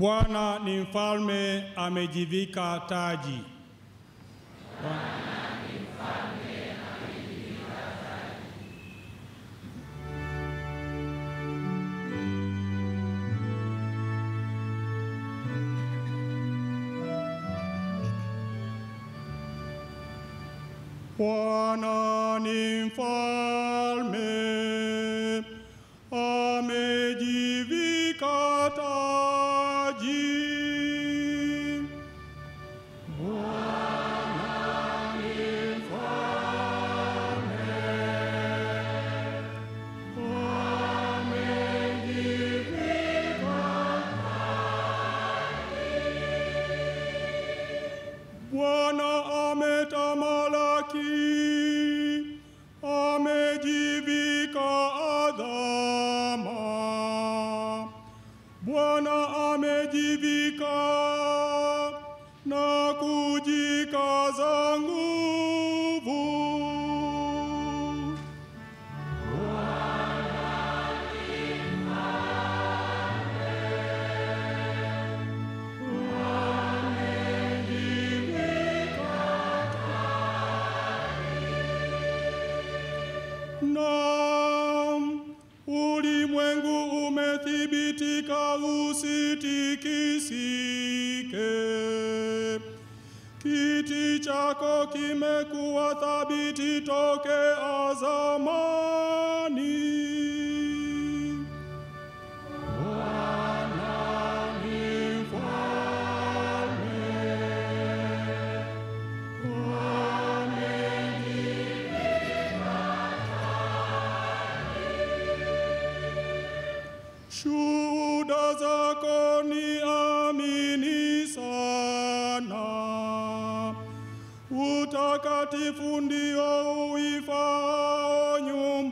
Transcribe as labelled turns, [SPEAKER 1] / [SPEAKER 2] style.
[SPEAKER 1] Bwana ni mfalme, amejivika taji. Bwana ni mfalme, Bwana ametamalaki, amejivika adhama. Bwana amejivika na kujikaza Naam, ulimwengu umethibitika usitikisike. Kiti chako kimekuwa thabiti toke zamani. Shuda zakoni amini sana. Utakatifu ndio uifao nyumba